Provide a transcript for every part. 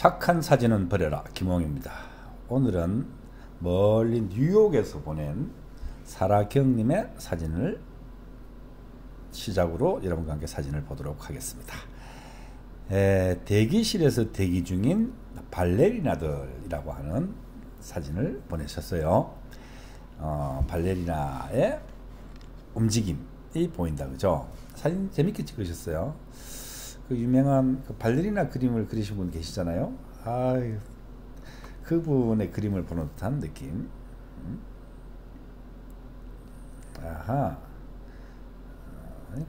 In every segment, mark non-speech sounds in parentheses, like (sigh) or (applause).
착한 사진은 버려라 김홍입니다. 오늘은 멀리 뉴욕에서 보낸 사라경님의 사진을 시작으로 여러분과 함께 사진을 보도록 하겠습니다. 에, 대기실에서 대기 중인 발레리나들이라고 하는 사진을 보내셨어요. 어, 발레리나의 움직임이 보인다 그죠? 사진 재밌게 찍으셨어요. 그 유명한 그 발레리나 그림을 그리신 분 계시잖아요. 아, 그분의 그림을 보는 듯한 느낌. 음? 아하.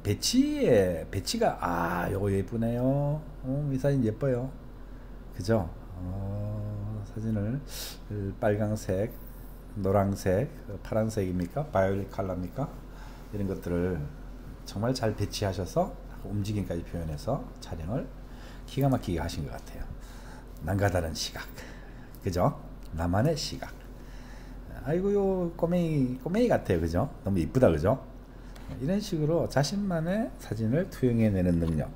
배치에 배치가 아 요거 예쁘네요. 어, 이 사진 예뻐요. 그죠? 어, 사진을 빨강색, 노란색, 파란색입니까? 바이올렛 컬러입니까? 이런 것들을 정말 잘 배치하셔서 움직임까지 표현해서 촬영을 기가 막히게 하신 것 같아요. 남과 다른 시각, 그죠? 나만의 시각. 아이고요 꼬맹이 꼬맹이 같아요, 그죠? 너무 이쁘다, 그죠? 이런 식으로 자신만의 사진을 투영해내는 능력.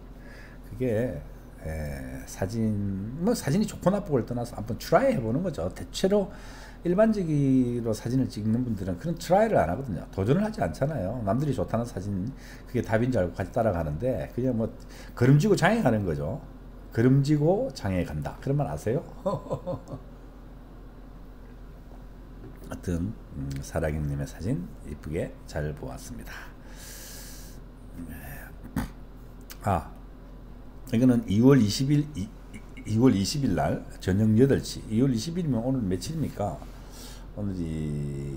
그게 에, 사진 뭐 사진이 좋고 나쁘고를 떠나서 한번 try 해보는 거죠. 대체로 일반적으로 사진을 찍는 분들은 그런 트라이를 안 하거든요. 도전을 하지 않잖아요. 남들이 좋다는 사진 그게 답인 줄 알고 같이 따라가는데 그냥 뭐 걸음지고 장에 가는 거죠. 걸음지고 장에 간다. 그런 말 아세요? (laughs) 하여튼 음, 사랑님의 사진 이쁘게 잘 보았습니다. 아 이거는 2월 20일 2, 월 20일 날 저녁 8시 2월 20일이면 오늘 며칠입니까? 오늘이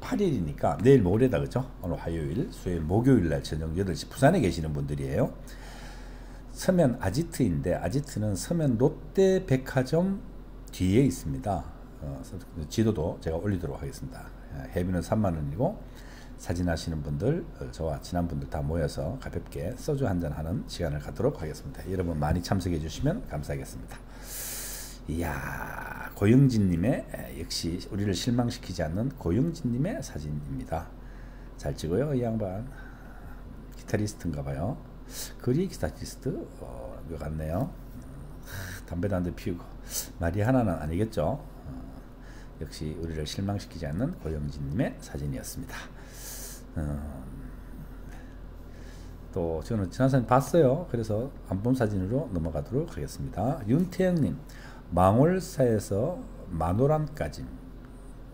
18일이니까 내일 모레다 그죠? 오늘 화요일, 수요일, 목요일 날 저녁 8시 부산에 계시는 분들이에요. 서면 아지트인데 아지트는 서면 롯데 백화점 뒤에 있습니다. 어, 지도도 제가 올리도록 하겠습니다. 해비는 3만 원이고 사진 하시는 분들 어, 저와 친한 분들 다 모여서 가볍게 소주 한잔 하는 시간을 갖도록 하겠습니다. 여러분 많이 참석해 주시면 감사하겠습니다. 이야 고영진님의 역시 우리를 실망시키지 않는 고영진님의 사진입니다. 잘 찍어요 이 양반 기타리스트인가 봐요. 거리 기타리스트 어, 것 같네요. 담배도 한 대 피우고 말이 하나는 아니겠죠. 어, 역시 우리를 실망시키지 않는 고영진님의 사진이었습니다. 어, 또 저는 지난 사진 봤어요. 그래서 안본 사진으로 넘어가도록 하겠습니다. 윤태영님 망월사에서 마노란까지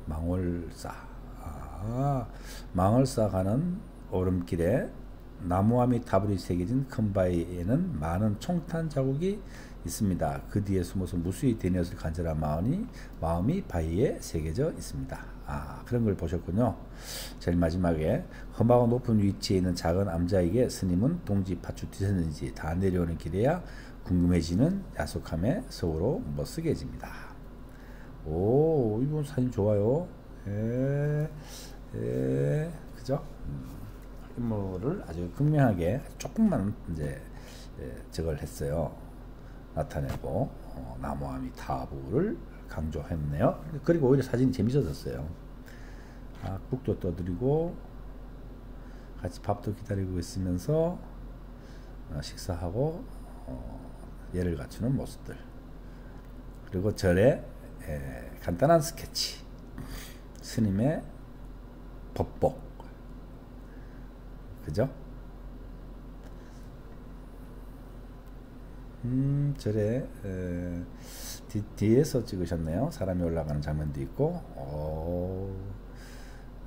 망월사 아, 망월사 가는 오름길에 나무함이 타불이 새겨진 큰 바위에는 많은 총탄 자국이 있습니다. 그 뒤에 숨어서 무수히 대녀을 간절한 마음이, 마음이 바위에 새겨져 있습니다. 아, 그런 걸 보셨군요. 제일 마지막에 험하고 높은 위치에 있는 작은 암자에게 스님은 동지 파추 뒤섰는지 다 내려오는 길에야 궁금해지는 야속함에 속으로 못쓰게 집니다. 오, 이분 사진 좋아요. 에, 에, 그죠? 음, 인물을 아주 극명하게 조금만 이제 예, 저걸 했어요. 나타내고 어, 나무아미 타부를 강조했네요. 그리고 오히려 사진이 재밌어졌어요. 아, 국도 떠드리고 같이 밥도 기다리고 있으면서 어, 식사하고 어, 예를 갖추는 모습들 그리고 절의 에, 간단한 스케치 스님의 법복 그죠? 음, 에, 뒤, 뒤에서 찍으셨네요. 사람이 올라가는 장면도 있고, 오,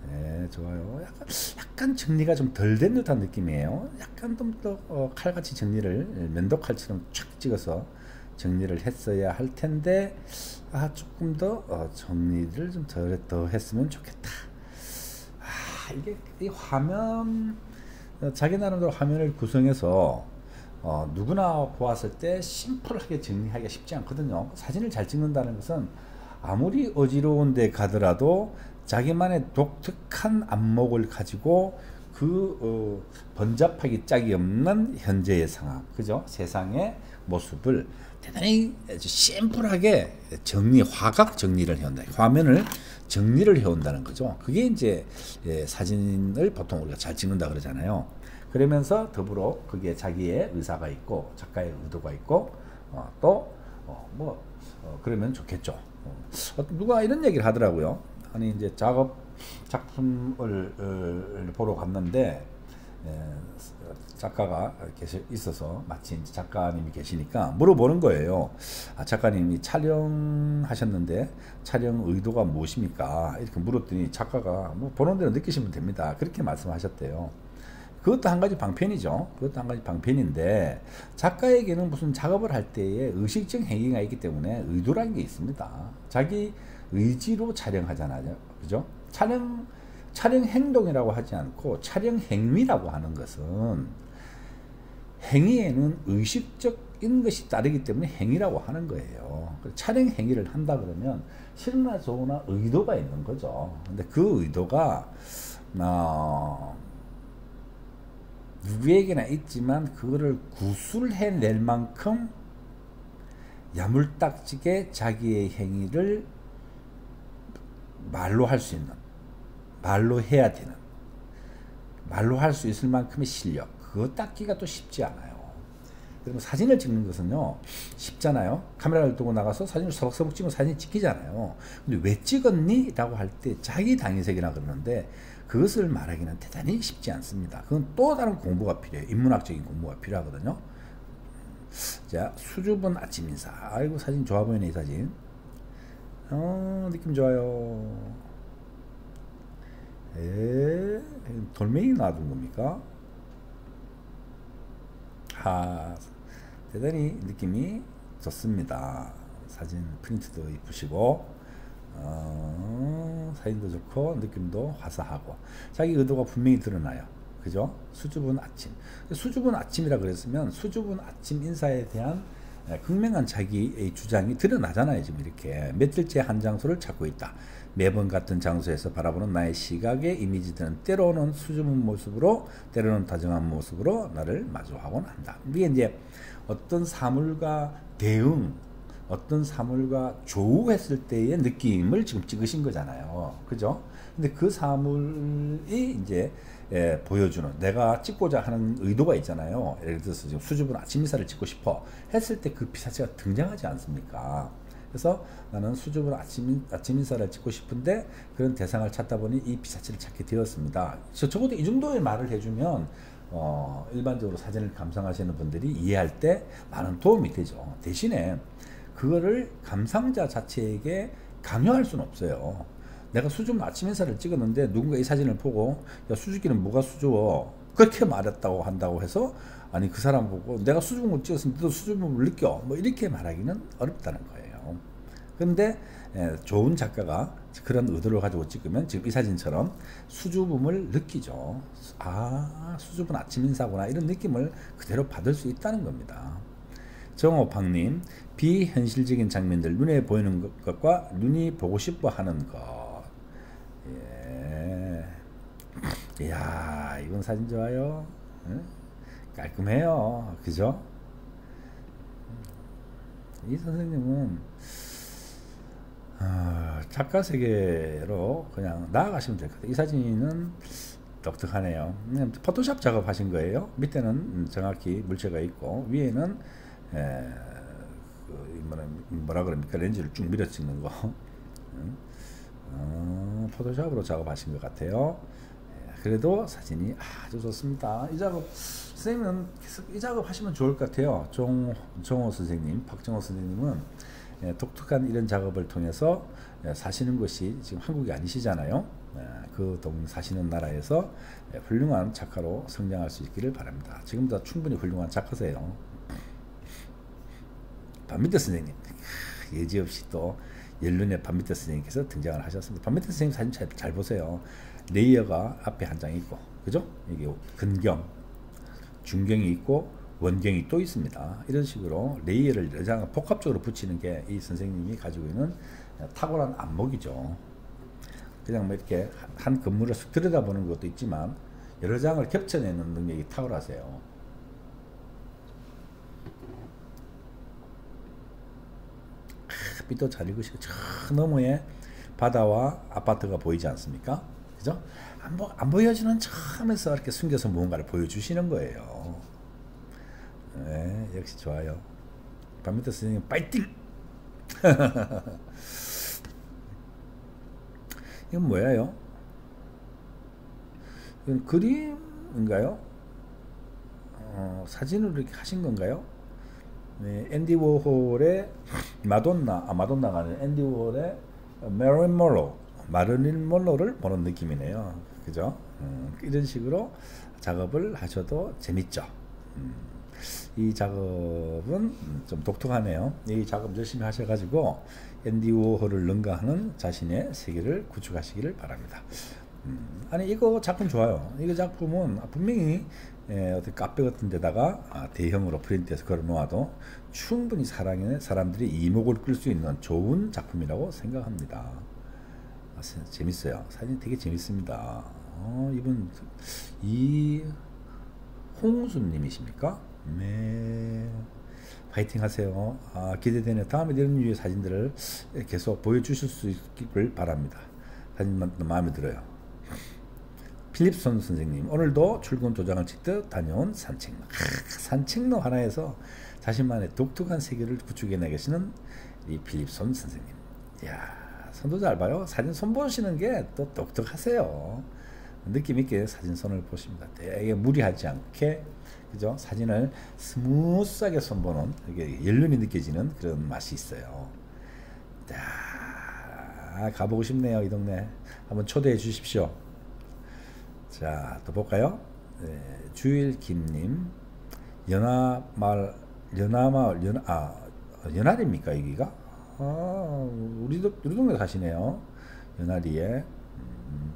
네, 좋아요. 약간, 약간 정리가 좀 덜 된 듯한 느낌이에요. 약간 좀더 어, 칼같이 정리를 면도칼처럼 촥 찍어서 정리를 했어야 할 텐데, 아, 조금 더 어, 정리를 좀더 했으면 좋겠다. 아, 이게 이 화면, 어, 자기 나름대로 화면을 구성해서 어, 누구나 보았을 때 심플하게 정리하기가 쉽지 않거든요. 사진을 잘 찍는다는 것은 아무리 어지러운 데 가더라도 자기만의 독특한 안목을 가지고 그 어, 번잡하기 짝이 없는 현재의 상황, 그죠? 세상의 모습을 대단히 심플하게 정리, 화각 정리를 해온다. 화면을 정리를 해온다는 거죠. 그게 이제 예, 사진을 보통 우리가 잘 찍는다 그러잖아요. 그러면서 더불어 거기에 자기의 의사가 있고 작가의 의도가 있고 어, 또뭐 어, 어, 그러면 좋겠죠. 어, 누가 이런 얘기를 하더라고요. 아니 이제 작업 작품을 어, 보러 갔는데 예, 작가가 계시 있어서 마침 작가님이 계시니까 물어보는 거예요. 아, 작가님이 촬영하셨는데 촬영 의도가 무엇입니까? 이렇게 물었더니 작가가 뭐 보는 대로 느끼시면 됩니다. 그렇게 말씀하셨대요. 그것도 한 가지 방편이죠. 그것도 한 가지 방편인데 작가에게는 무슨 작업을 할 때에 의식적 행위가 있기 때문에 의도라는 게 있습니다. 자기 의지로 촬영하잖아요. 그죠? 촬영 촬영 행동이라고 하지 않고 촬영 행위라고 하는 것은 행위에는 의식적인 것이 따르기 때문에 행위라고 하는 거예요. 촬영 행위를 한다 그러면 싫으나 좋으나 의도가 있는 거죠. 근데 그 의도가 어, 누구에게나 있지만 그거를 구술해낼 만큼 야물딱지게 자기의 행위를 말로 할 수 있는 말로 해야 되는 말로 할 수 있을 만큼의 실력 그거 닦기가 또 쉽지 않아요. 그리고 사진을 찍는 것은요 쉽잖아요. 카메라를 두고 나가서 사진을 서벅서벅 찍으면 사진 찍히잖아요. 근데 왜 찍었니? 라고 할 때 자기 당위색이라 그러는데 그것을 말하기는 대단히 쉽지 않습니다. 그건 또 다른 공부가 필요해요. 인문학적인 공부가 필요하거든요. 자, 수줍은 아침 인사. 아이고, 사진 좋아 보이네, 이 사진. 어, 느낌 좋아요. 에, 돌멩이 놔둔 겁니까? 아, 대단히 느낌이 좋습니다. 사진 프린트도 이쁘시고, 어, 사진도 좋고 느낌도 화사하고 자기 의도가 분명히 드러나요. 그죠? 수줍은 아침. 수줍은 아침이라 그랬으면 수줍은 아침 인사에 대한 극명한 자기의 주장이 드러나잖아요. 지금 이렇게 며칠째 한 장소를 찾고 있다. 매번 같은 장소에서 바라보는 나의 시각에 이미지들은 때로는 수줍은 모습으로 때로는 다정한 모습으로 나를 마주하곤 한다. 이게 이제 어떤 사물과 대응 어떤 사물과 조우했을 때의 느낌을 지금 찍으신 거잖아요. 그죠? 근데 그 사물이 이제 예, 보여주는 내가 찍고자 하는 의도가 있잖아요. 예를 들어서 지금 수줍은 아침 인사를 찍고 싶어 했을 때 그 피사체가 등장하지 않습니까? 그래서 나는 수줍은 아침, 아침 인사를 찍고 싶은데 그런 대상을 찾다 보니 이 피사체를 찾게 되었습니다. 적어도 이 정도의 말을 해주면 어, 일반적으로 사진을 감상하시는 분들이 이해할 때 많은 도움이 되죠. 대신에 그거를 감상자 자체에게 강요할 수는 없어요. 내가 수줍은 아침 인사를 찍었는데 누군가 이 사진을 보고 야 수줍기는 뭐가 수줍어 그렇게 말했다고 한다고 해서 아니 그 사람 보고 내가 수줍은 걸 찍었으면 너도 수줍음을 느껴 뭐 이렇게 말하기는 어렵다는 거예요. 그런데 예, 좋은 작가가 그런 의도를 가지고 찍으면 지금 이 사진처럼 수줍음을 느끼죠. 아 수줍은 아침 인사구나 이런 느낌을 그대로 받을 수 있다는 겁니다. 정호팡님 비현실적인 장면들 눈에 보이는 것과 눈이 보고 싶어 하는 것. 예. 이야 이건 사진 좋아요. 응? 깔끔해요. 그죠? 이 선생님은 어, 작가 세계로 그냥 나아가시면 될 것 같아요. 이 사진은 독특하네요. 포토샵 작업하신 거예요. 밑에는 정확히 물체가 있고 위에는 에, 그 뭐라, 뭐라 그럽니까? 렌즈를 쭉 밀어 찍는 거. 어, 포토샵으로 작업하신 것 같아요. 예, 그래도 사진이 아주 좋습니다. 이 작업 선생님은 계속 이 작업 하시면 좋을 것 같아요. 정, 정호 선생님 박정호 선생님은 예, 독특한 이런 작업을 통해서 예, 사시는 것이 지금 한국이 아니시잖아요. 예, 그동 사시는 나라에서 예, 훌륭한 작가로 성장할 수 있기를 바랍니다. 지금도 충분히 훌륭한 작가세요 반미터 선생님 예지없이 또 연륜의 반미터 선생님께서 등장을 하셨습니다. 반미터 선생님 사진 잘, 잘 보세요. 레이어가 앞에 한 장 있고 그죠? 여기 근경, 중경이 있고 원경이 또 있습니다. 이런 식으로 layer를 복합적으로 붙이는 게 이 선생님이 가지고 있는 탁월한 안목이죠. 그냥 뭐 이렇게 한 건물을 쑥 들여다보는 것도 있지만 여러 장을 겹쳐내는 능력이 탁월하세요. 빛도 잘 읽으시고 저 너머에 바다와 아파트가 보이지 않습니까? 그죠? 안, 보, 안 보여주는 척하면서 이렇게 숨겨서 무언가를 보여주시는 거예요. 네, 역시 좋아요. 반미터 선생님 파이팅! (laughs) 이건 뭐예요? 이건 그림인가요? 어, 사진으로 이렇게 하신 건가요? 네, 앤디 워홀의 마돈나, 아 마돈나가 아니라 앤디 워홀의 메릴린 몰로, 마릴린 몰로를 보는 느낌이네요. 그죠? 음, 이런 식으로 작업을 하셔도 재밌죠. 음, 이 작업은 좀 독특하네요. 이 작업 열심히 하셔가지고 앤디 워홀을 능가하는 자신의 세계를 구축하시기를 바랍니다. 음, 아니 이거 작품 좋아요. 이거 작품은 분명히 예, 어떤 카페 같은 데다가 아, 대형으로 프린트해서 걸어 놓아도 충분히 사랑에 사람들이 이목을 끌 수 있는 좋은 작품이라고 생각합니다. 아, 재밌어요. 사진 되게 재밌습니다. 어, 이분 이 홍수님이십니까? 네. 파이팅 하세요. 아, 기대되네요. 다음에 이런 류의 사진들을 계속 보여주실 수 있기를 바랍니다. 사진만 마음에 들어요. 필립손 선생님 오늘도 출근 도장을 찍듯 다녀온 산책로 아, 산책로 하나에서 자신만의 독특한 세계를 구축해 내 계시는 이 필립손 선생님. 야 손도 잘 봐요. 사진 손 보시는 게 또 독특하세요. 느낌 있게 사진 손을 보십니다. 되게 무리하지 않게 그죠? 사진을 smooth하게 손보는 이게 연륜이 느껴지는 그런 맛이 있어요. 자 가보고 싶네요 이 동네. 한번 초대해 주십시오 자, 또 볼까요? 네, 주일 김님, 연하말, 연하마을, 연, 아, 연하리입니까, 여기가? 아, 우리도, 우리 동네 사시네요. 연하리에, 음,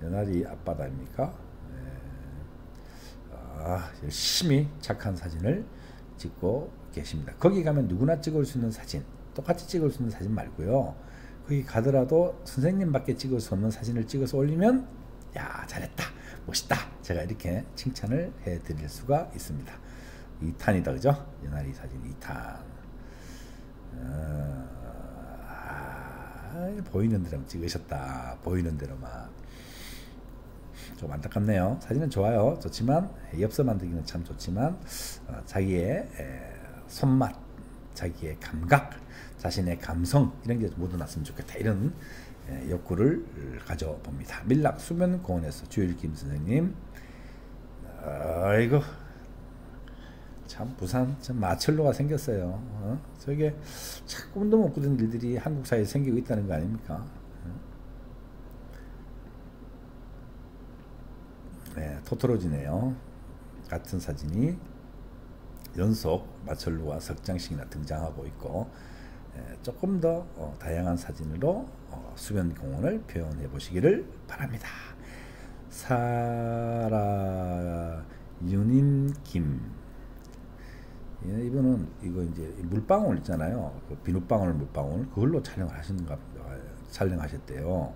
연하리 앞바다입니까? 네. 아, 열심히 착한 사진을 찍고 계십니다. 거기 가면 누구나 찍을 수 있는 사진, 똑같이 찍을 수 있는 사진 말고요. 거기 가더라도 선생님밖에 찍을 수 없는 사진을 찍어서 올리면 야 잘했다. 멋있다. 제가 이렇게 칭찬을 해드릴 수가 있습니다. 2탄이다 그죠? 연하리 사진 2탄. 어, 아, 보이는 대로 찍으셨다. 보이는 대로만 좀 안타깝네요. 사진은 좋아요. 좋지만 엽서 만들기는 참 좋지만 어, 자기의 에, 손맛 자기의 감각 자신의 감성 이런 게 묻어났으면 좋겠다. 이런 예, 욕구를 가져봅니다. 밀락 수면 공원에서 주일 김 선생님 아이고 참 부산 참 마철로가 생겼어요. 어? 저게 참 꿈도 못 꾸던 일들이 한국 사회에 생기고 있다는 거 아닙니까? 어? 네, 토토로지네요. 같은 사진이 연속 마철루와 석장식이나 등장하고 있고 예, 조금 더 어, 다양한 사진으로 어, 수변 공원을 표현해 보시기를 바랍니다. 사라 윤인 김 예, 이분은 이거 이제 물방울 있잖아요. 그 비눗방울 물방울 그걸로 촬영을 하시는가 촬영하셨대요.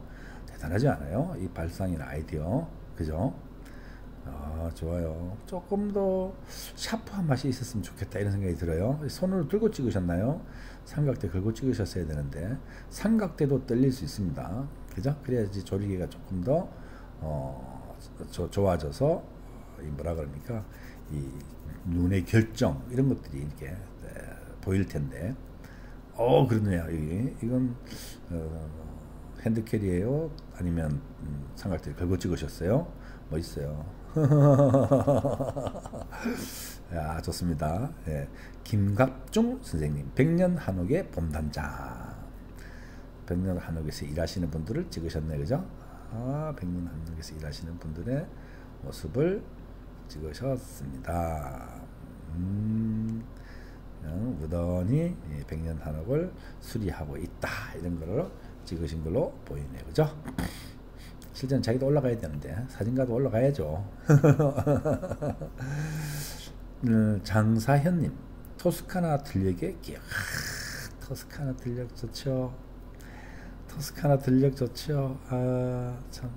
대단하지 않아요? 이 발상이나 아이디어 그죠? 아 좋아요. 조금 더 샤프한 맛이 있었으면 좋겠다 이런 생각이 들어요. 손으로 들고 찍으셨나요? 삼각대 걸고 찍으셨어야 되는데 삼각대도 떨릴 수 있습니다. 그죠? 그래야지 조리기가 조금 더 어, 조, 좋아져서 이 뭐라 그럽니까? 이 눈의 결정 이런 것들이 이렇게 에, 보일 텐데. 어 그러네요. 이 이건 어, 핸드캐리예요? 아니면 음, 삼각대 걸고 찍으셨어요? 멋있어요. (laughs) 야, 좋습니다. 예. 김갑중 선생님, 백년 한옥의 봄단장. 백년 한옥에서 일하시는 분들을 찍으셨네, 그죠? 아, 백년 한옥에서 일하시는 분들의 모습을 찍으셨습니다. 음, 무던히 백년 한옥을 수리하고 있다. 이런 거를 찍으신 걸로 보이네요, 그죠? 실제는 자기도 올라가야 되는데 사진가도 올라가야죠. 음, (laughs) 장사현님 토스카나 들녘의 기억 아, 토스카나 들녘 좋죠. 토스카나 들녘 좋죠. 아 참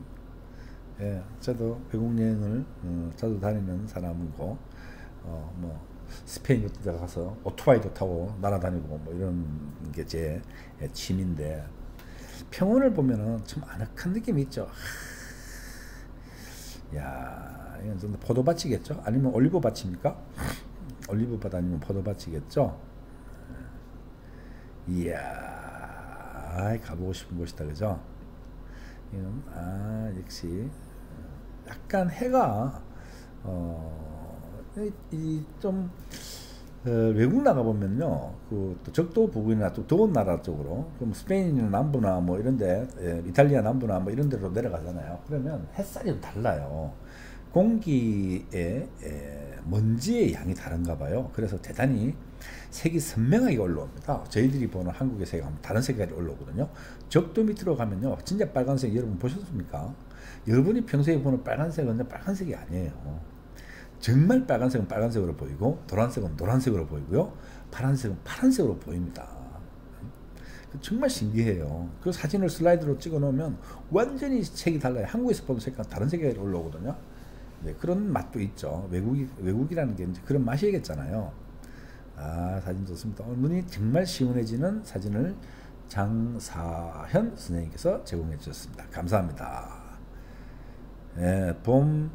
예, 저도 외국 여행을 어, 자주 다니는 사람이고 어, 뭐 스페인 같은 데 가서 오토바이도 타고 날아다니고 뭐 이런 게 제 취미인데 평원을 보면은 좀 아늑한 느낌이 있죠. 야, 이건 좀 포도밭이겠죠? 아니면 올리브 밭입니까? 올리브 밭 아니면 포도밭이겠죠? 이야, 가보고 싶은 곳이다, 그죠? 이건, 아, 역시, 약간 해가, 어, 이좀 어, 외국 나가 보면요, 그또 적도 부근이나 또 더운 나라 쪽으로, 그럼 스페인 남부나 뭐 이런데, 예, 이탈리아 남부나 뭐 이런 데로 내려가잖아요. 그러면 햇살이 좀 달라요. 공기의 예, 먼지의 양이 다른가 봐요. 그래서 대단히 색이 선명하게 올라옵니다. 저희들이 보는 한국의 색이 다른 색깔이 올라오거든요. 적도 밑으로 가면요, 진짜 빨간색 여러분 보셨습니까? 여러분이 평소에 보는 빨간색은 빨간색이 아니에요. 정말 빨간색은 빨간색으로 보이고 노란색은 노란색으로 보이고요. 파란색은 파란색으로 보입니다. 정말 신기해요. 그 사진을 슬라이드로 찍어 놓으면 완전히 색이 달라요. 한국에서 보는 색과 다른 색이 올라오거든요. 네, 그런 맛도 있죠. 외국이, 외국이라는 게 그런 맛이겠잖아요. 아, 사진 좋습니다. 눈이 정말 시원해지는 사진을 장사현 선생님께서 제공해 주셨습니다. 감사합니다. 네, 봄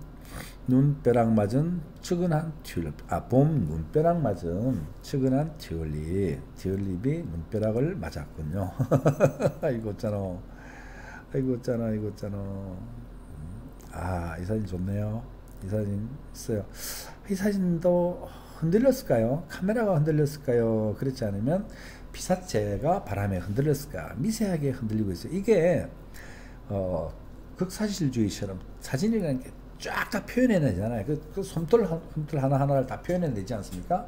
눈벼락 맞은 측은한 튤립. 아, 봄 눈벼락 맞은 측은한 튤립. 튤립이 눈벼락을 맞았군요. (laughs) 아이고, 잖아. 아이고, 잖아. 아이고, 잖아. 아, 이 사진 좋네요. 이 사진 있어요. 이 사진도 흔들렸을까요? 카메라가 흔들렸을까요? 그렇지 않으면 피사체가 바람에 흔들렸을까? 미세하게 흔들리고 있어요. 이게, 어, 극사실주의처럼 사진이라는 게 쫙 다 표현해내잖아요. 그, 그 솜털, 솜털 하나하나를 다 표현해내지 않습니까?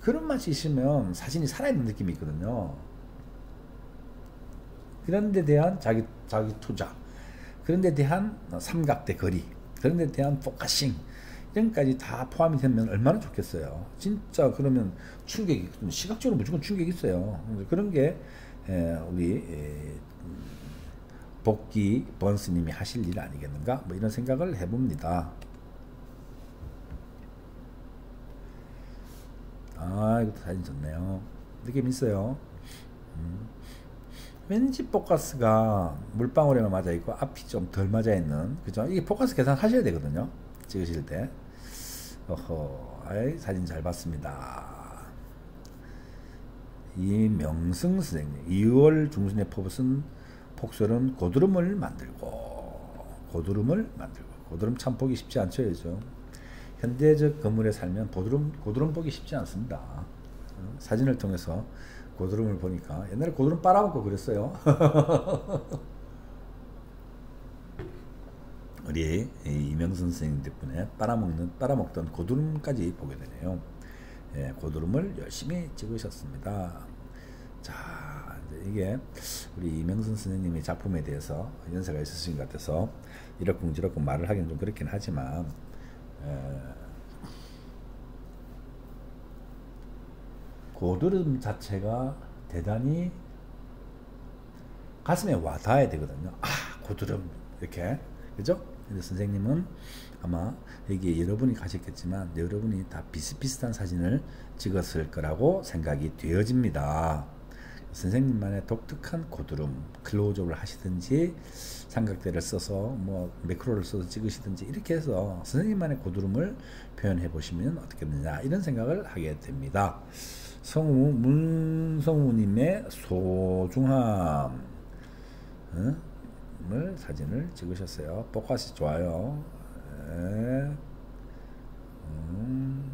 그런 맛이 있으면 사진이 살아있는 느낌이 있거든요. 그런 데 대한 자기, 자기 투자, 그런 데 대한 삼각대 거리, 그런 데 대한 focusing, 이런 까지 다 포함이 되면 얼마나 좋겠어요. 진짜 그러면 충격이, 시각적으로 무조건 충격이 있어요. 그런 게, 우리, 복귀 번스님이 하실 일 아니겠는가? 뭐 이런 생각을 해봅니다. 아, 이것도 사진 좋네요. 느낌 있어요. 음. 왠지 포커스가 물방울에만 맞아 있고 앞이 좀 덜 맞아 있는 그죠? 이게 포커스 계산하셔야 되거든요. 찍으실 때. 어허, 아이, 사진 잘 봤습니다. 이명승 선생님, 2월 중순에 포벗은 폭설은 고드름을 만들고 고드름을 만들고. 고드름 참 보기 쉽지 않죠 요즘. 현대적 건물에 살면 고드름 고드름 보기 쉽지 않습니다. 어, 사진을 통해서 고드름을 보니까. 옛날에 고드름 빨아먹고 그랬어요. (laughs) 우리 이명선 선생님 덕분에 빨아먹는 빨아먹던 고드름까지 보게 되네요. 예, 고드름을 열심히 찍으셨습니다. 자 이게 우리 이명선 선생님의 작품에 대해서 연세가 있으신 것 같아서 이렇쿵저렇쿵 말을 하기는 좀 그렇긴 하지만 에, 고드름 자체가 대단히 가슴에 와 닿아야 되거든요. 아 고드름 이렇게 그죠? 근데 선생님은 아마 여기에 여러분이 가셨겠지만 여러분이 다 비슷비슷한 사진을 찍었을 거라고 생각이 되어집니다. 선생님만의 독특한 고드름 클로즈업을 하시든지 삼각대를 써서 뭐 매크로를 써서 찍으시든지 이렇게 해서 선생님만의 고드름을 표현해 보시면 어떻겠느냐 이런 생각을 하게 됩니다. 성우 문성우님의 소중함을 사진을 찍으셨어요. 포커스 좋아요. 네. 음,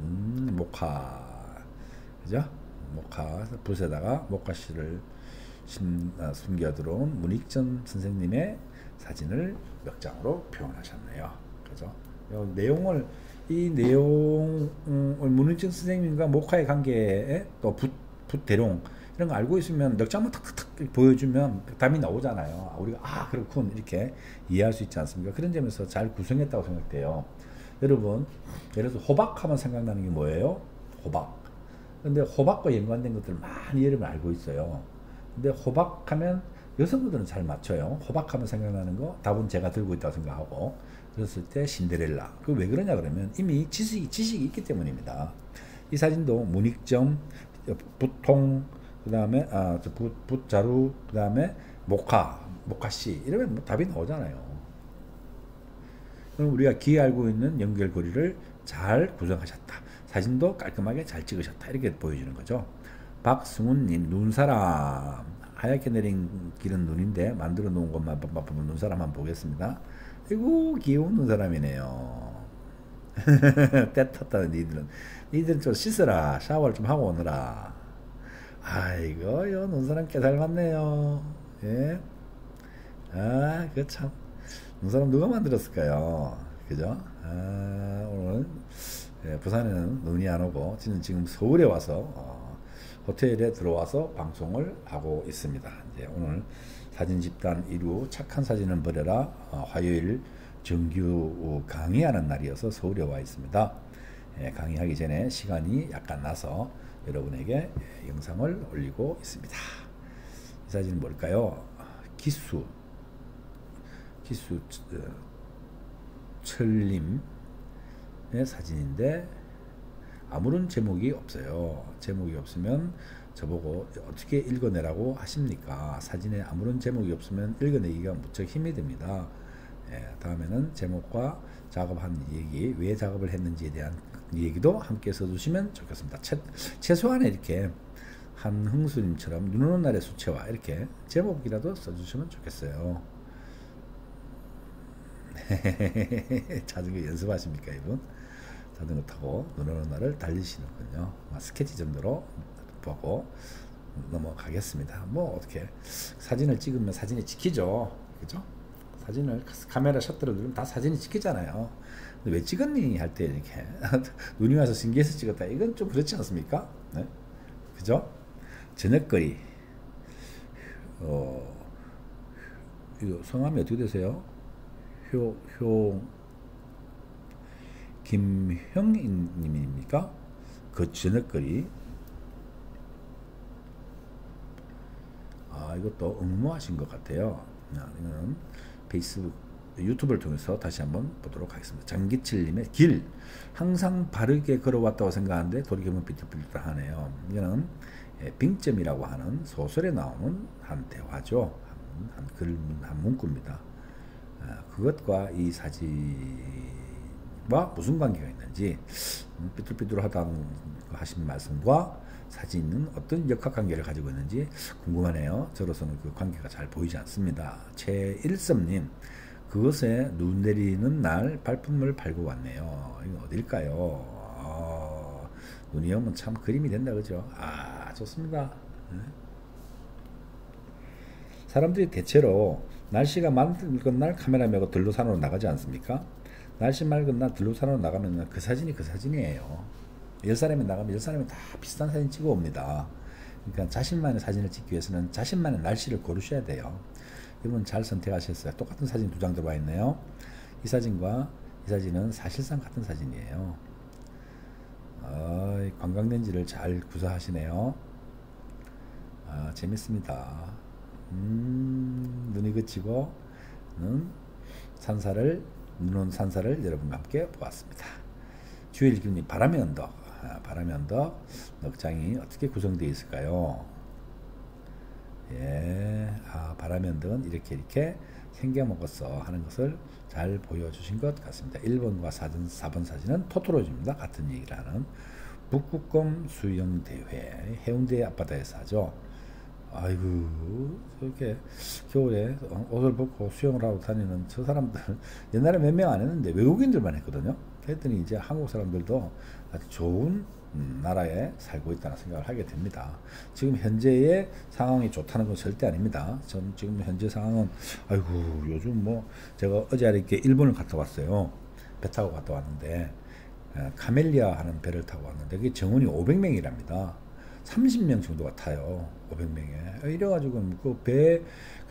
음, 모카 그죠? 목화 붓에다가 목화씨를 아, 숨겨 들어온 문익전 선생님의 사진을 몇 장으로 표현하셨네요. 그죠? 내용을 이 내용을 문익전 선생님과 목화의 관계에 또 붓, 붓 대롱 이런 거 알고 있으면 몇 장만 탁탁탁 보여주면 답이 나오잖아요. 우리가 아 그렇군 이렇게 이해할 수 있지 않습니까? 그런 점에서 잘 구성했다고 생각돼요. 여러분 예를 들어서 호박 하면 생각나는 게 뭐예요? 호박. 근데 호박과 연관된 것들 많이 여러분 알고 있어요. 근데 호박하면 여성분들은 잘 맞춰요. 호박하면 생각나는 거 답은 제가 들고 있다고 생각하고 그랬을 때 신데렐라. 그 왜 그러냐 그러면 이미 지식이 지식이 있기 때문입니다. 이 사진도 문익점, 부통, 그 다음에 아, 붓, 붓자루, 그 다음에 모카, 모카씨 이러면 뭐 답이 나오잖아요. 그럼 우리가 귀에 알고 있는 연결고리를 잘 구성하셨다. 사진도 깔끔하게 잘 찍으셨다. 이렇게 보여주는 거죠. 박승훈님 눈사람 하얗게 내린 길은 눈인데 만들어 놓은 것만 보면 눈사람 한번 보겠습니다. 아이고 귀여운 눈사람이네요. (laughs) 때 탔다는 니들은 니들은 좀 씻어라 샤워를 좀 하고 오느라 아이고 요 눈사람 꽤 닮았네요. 예. 아, 그 참. 눈사람 누가 만들었을까요? 그죠? 아, 오늘 예, 부산에는 눈이 안 오고 저는 지금 서울에 와서 어, 호텔에 들어와서 방송을 하고 있습니다. 이제 오늘 사진 집단 1루 착한 사진은 버려라 어, 화요일 정규 강의하는 날이어서 서울에 와 있습니다. 예, 강의하기 전에 시간이 약간 나서 여러분에게 영상을 올리고 있습니다. 이 사진은 뭘까요? 기수 기수 어, 철림의 사진인데 아무런 제목이 없어요. 제목이 없으면 저보고 어떻게 읽어내라고 하십니까? 사진에 아무런 제목이 없으면 읽어내기가 무척 힘이 듭니다. 예, 다음에는 제목과 작업한 얘기, 왜 작업을 했는지에 대한 얘기도 함께 써주시면 좋겠습니다. 최, 최소한에 이렇게 한흥수님처럼 눈 오는 날의 수채화 이렇게 제목이라도 써주시면 좋겠어요. (laughs) 자전거 연습하십니까 이분? 자전거 타고 눈 오는 날을 달리시는군요. 스케치 정도로 보고 넘어가겠습니다. 뭐 어떻게 사진을 찍으면 사진이 찍히죠. 그죠? 사진을 카메라 셔터를 누르면 다 사진이 찍히잖아요. 왜 찍었니 할 때 이렇게 (laughs) 눈이 와서 신기해서 찍었다. 이건 좀 그렇지 않습니까? 네? 그죠? 저녁거리. 어, 이거 성함이 어떻게 되세요? 효, 효, 김형님입니까? 그 저녁거리. 아, 이것도 응모하신 것 같아요. 아, 이거는 페이스북, 유튜브를 통해서 다시 한번 보도록 하겠습니다. 장기칠님의 길. 항상 바르게 걸어왔다고 생각하는데 돌이켜보면 삐뚤삐뚤하네요. 이거는 예, 빙점이라고 하는 소설에 나오는 한 대화죠. 한, 한 글, 한 문구입니다. 아, 그것과 이 사진 과 무슨 관계가 있는지 음, 삐뚤삐뚤하다고 하신 말씀과 사진은 어떤 역학관계를 가지고 있는지 궁금하네요. 저로서는 그 관계가 잘 보이지 않습니다. 최일섭님 그것에 눈 내리는 날 발품을 팔고 왔네요. 이거 어딜까요? 어, 눈이 오면 참 그림이 된다 그죠? 아 좋습니다. 네. 사람들이 대체로 날씨가 맑은 날 카메라 메고 들로 산으로 나가지 않습니까? 날씨 맑은 날 들로산으로 나가면 그 사진이 그 사진이에요. 열 사람이 나가면 열 사람이 다 비슷한 사진 찍어 옵니다. 그러니까 자신만의 사진을 찍기 위해서는 자신만의 날씨를 고르셔야 돼요. 이분 잘 선택하셨어요. 똑같은 사진 두 장 들어와 있네요. 이 사진과 이 사진은 사실상 같은 사진이에요. 어, 관광렌즈를 잘 구사하시네요. 아, 재밌습니다. 음, 눈이 그치고 는 산사를 눈온 산사를 여러분과 함께 보았습니다. 주일 기님 바람의 언덕 아, 바람의 언덕 넉장이 어떻게 구성되어 있을까요? 예, 아, 바람의 언덕은 이렇게 이렇게 생겨 먹었어 하는 것을 잘 보여주신 것 같습니다. 1번과 4번, 4번 사진은 토토로즈입니다. 같은 얘기를 하는 북극곰 수영대회 해운대 앞바다에서 하죠. 아이고 저렇게 겨울에 옷을 벗고 수영을 하고 다니는 저 사람들 (laughs) 옛날에 몇 명 안 했는데 외국인들만 했거든요. 그랬더니 이제 한국 사람들도 아주 좋은 음, 나라에 살고 있다는 생각을 하게 됩니다. 지금 현재의 상황이 좋다는 건 절대 아닙니다. 전 지금 현재 상황은 아이고 요즘 뭐 제가 어제 이렇게 일본을 갔다 왔어요. 배 타고 갔다 왔는데 카멜리아 하는 배를 타고 왔는데 그게 정원이 500명이랍니다. 30명 정도가 타요. 500명에. 이래가지고 그 배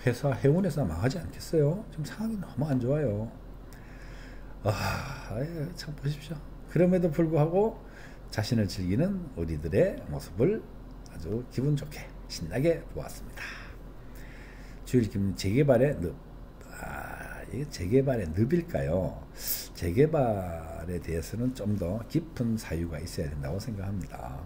회사 해운에서 망하지 않겠어요? 지금 상황이 너무 안 좋아요. 아, 예, 참 보십시오. 그럼에도 불구하고 자신을 즐기는 우리들의 모습을 아주 기분 좋게 신나게 보았습니다. 주일 김 재개발의 늪. 아, 이게 재개발의 늪일까요? 재개발에 대해서는 좀 더 깊은 사유가 있어야 된다고 생각합니다.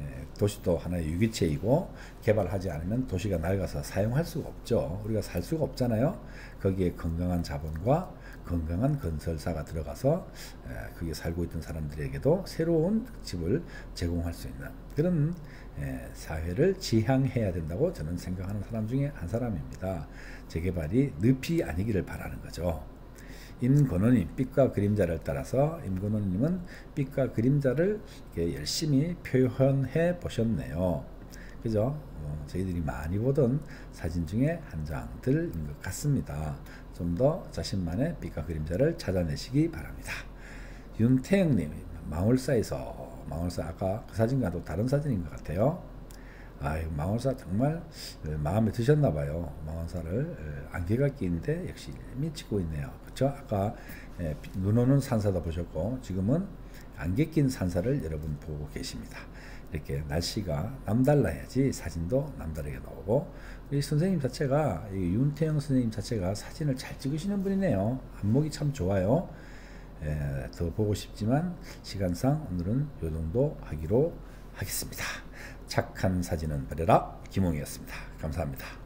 예, 도시도 하나의 유기체이고 개발하지 않으면 도시가 낡아서 사용할 수가 없죠. 우리가 살 수가 없잖아요. 거기에 건강한 자본과 건강한 건설사가 들어가서 거기에 살고 있던 사람들에게도 새로운 집을 제공할 수 있는 그런 사회를 지향해야 된다고 저는 생각하는 사람 중에 한 사람입니다. 재개발이 늪이 아니기를 바라는 거죠. 임권원님 빛과 그림자를 따라서 임권원님은 빛과 그림자를 열심히 표현해 보셨네요. 그죠? 어, 저희들이 많이 보던 사진 중에 한 장들인 것 같습니다. 좀 더 자신만의 빛과 그림자를 찾아내시기 바랍니다. 윤태영님, 망월사에서 망월사 아까 그 사진과도 다른 사진인 것 같아요. 아, 망월사 정말 마음에 드셨나 봐요. 망월사를 안개가 끼는데 역시 미치고 있네요. 그렇죠? 아까 눈 오는 산사도 보셨고 지금은 안개 낀 산사를 여러분 보고 계십니다. 이렇게 날씨가 남달라야지 사진도 남다르게 나오고 이 선생님 자체가 이 윤태영 선생님 자체가 사진을 잘 찍으시는 분이네요. 안목이 참 좋아요. 에, 더 보고 싶지만 시간상 오늘은 요 정도 하기로 하겠습니다. 착한 사진은 버려라 김홍이었습니다. 감사합니다.